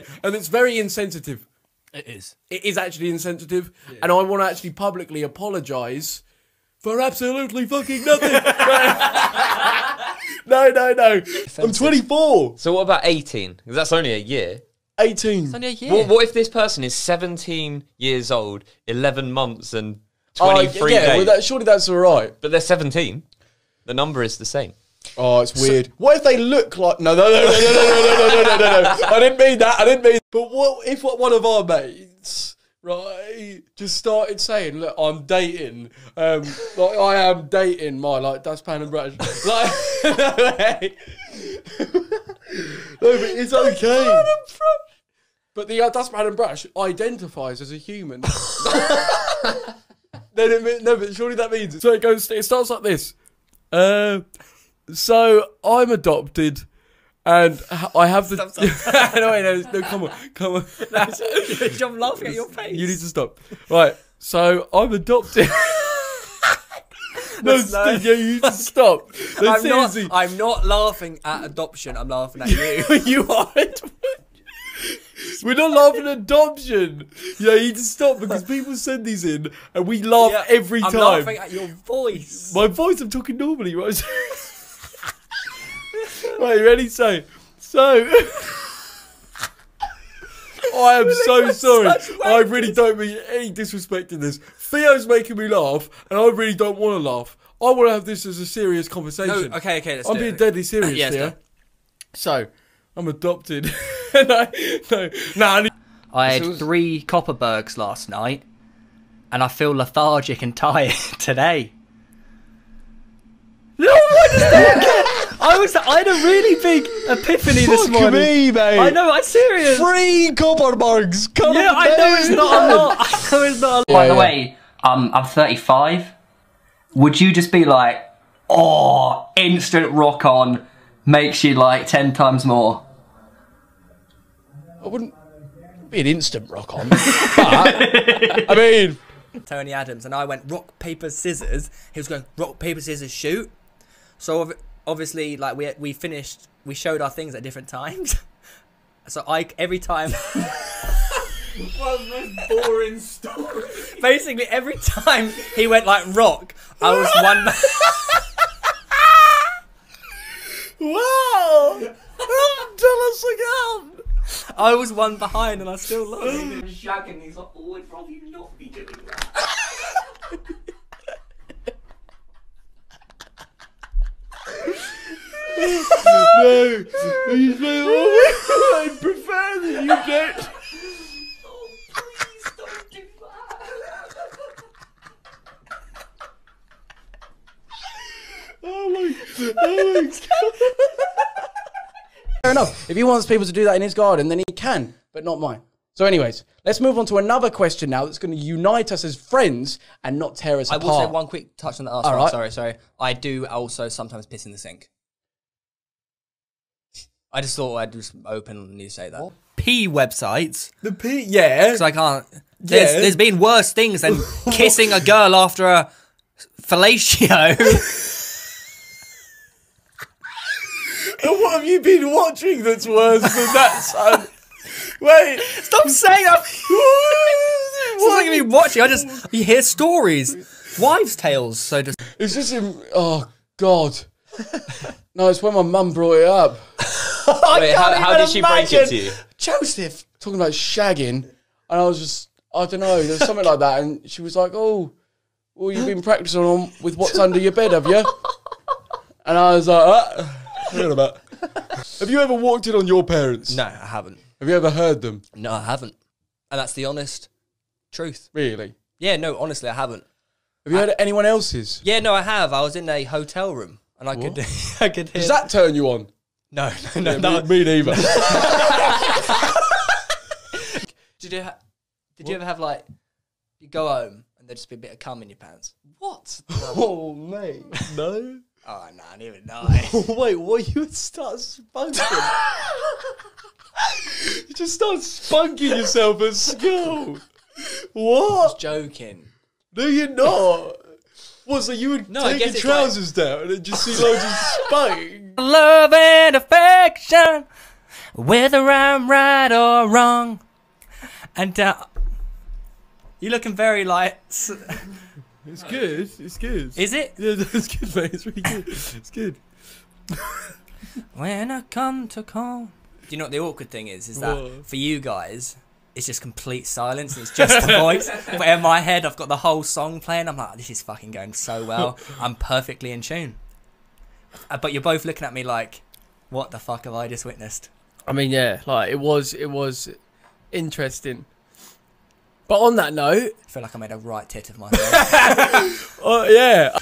way, and it's very insensitive. It is. It is actually insensitive, and I want to actually publicly apologise for absolutely fucking nothing. no, no, no. I'm 24. So what about 18? Because that's only a year. 18. Only a year. What, what if this person is 17 years old, 11 months and Oh, 23 yeah, days? well, that, surely that's all right. but they're 17. The number is the same. Oh, it's weird. what if they look like? No, no, no, no, no, no, no, no, no, no, no. I didn't mean that. I didn't mean. But what if what one of our mates, right, just started saying, "Look, I'm dating. Um, like I am dating my like dustpan and brush." Like, no, but it's okay. But the uh, dustpan and brush identifies as a human. then it no, but surely that means so. It goes. It starts like this. Uh, so I'm adopted, and I have the. no, wait, no, no, come on, come on. I'm laughing at your face. You need to stop. Right. So I'm adopted. no, no- yeah, you need to stop. No, I'm not. I'm not laughing at adoption. I'm laughing at you. you are. We're not laughing at adoption. Yeah, you need to stop because people send these in and we laugh Yeah, every I'm time. laughing at your voice. My voice, I'm talking normally, right? right, you ready? So, so. I am so sorry. I really don't mean any disrespect in this. Theo's making me laugh, and I really don't want to laugh. I want to have this as a serious conversation. No, okay, okay, let's I'm do being it. deadly serious Yes, here. So, I'm adopted. no, no, no. I need- I So- had three Kopparbergs last night, and I feel lethargic and tired today. No, what is that? I was. I had a really big epiphany this Fuck morning. me, mate. I know. I'm serious. Three Free Kopparbergs. Come Yeah, on, I know it's not. I'm not. I know it's not. By the yeah. way, um, I'm 35. Would you just be like, oh, instant rock on, makes you like 10 times more? I wouldn't be an instant rock on. but, I mean, Tony Adams and I went rock paper scissors. He was going rock paper scissors shoot. So ob- obviously, like we we finished, we showed our things at different times. So I every time. boring story. Basically, every time he went like rock, I was one. Wow! Us again. I was one behind, and I still love him. Shagging, he's like, oh, I'd probably not be doing that. No, he's like, oh, I prefer that you don't. Oh, please don't do that. Oh my, oh my god. Fair enough. If he wants people to do that in his garden, then he can, but not mine. So, anyways, let's move on to another question now that's going to unite us as friends and not tear us I apart. will say one quick touch on that last All one. right. Sorry, sorry. I do also sometimes piss in the sink. I just thought I'd just openly say that. P websites. The P, yeah. Because I can't. There's, Yeah. there's been worse things than kissing a girl after a fellatio. And what have you been watching that's worse than that, son? Wait. Stop saying that. It's not like me watching. I just you hear stories, wives' tales. So just It's just him. Oh God. No, it's when my mum brought it up. Wait, how, how did she break it to you? Joseph talking about shagging, and I was just, I don't know, there's something like that, and she was like, "Oh, well, you've been practicing on with what's under your bed, have you?" And I was like, uh, "Forget about." Have you ever walked in on your parents? no, I haven't. Have you ever heard them? No, I haven't. And that's the honest truth. Really? Yeah, no, honestly, I haven't. Have you heard anyone else's? Yeah, no, I have. I was in a hotel room and I could, I could hear. Does that turn you on? No, no, no, Yeah, no. me, me neither. Did you, ha- did you ever have like, you go home and there'd just be a bit of cum in your pants? what? Oh, mate. No. Oh, no, I didn't even know. Wait, what? You would start spunking? you just start spunking yourself at school. What? I was Joking. No, you're not. What? So you would No, take your it's trousers down and just see loads of spunk? Love and affection whether I'm right or wrong. And uh, you're looking very like. s- It's good. It's good. Is it? yeah, that's good, mate. It's really good. It's good. When I come to call. Do you know what the awkward thing is? Is that What? for you guys, it's just complete silence. It's just the voice. But in my head, I've got the whole song playing. I'm like, this is fucking going so well. I'm perfectly in tune. Uh, But you're both looking at me like, what the fuck have I just witnessed? I mean, yeah, like it was. It was interesting. But on that note, I feel like I made a right tit of myself. oh yeah,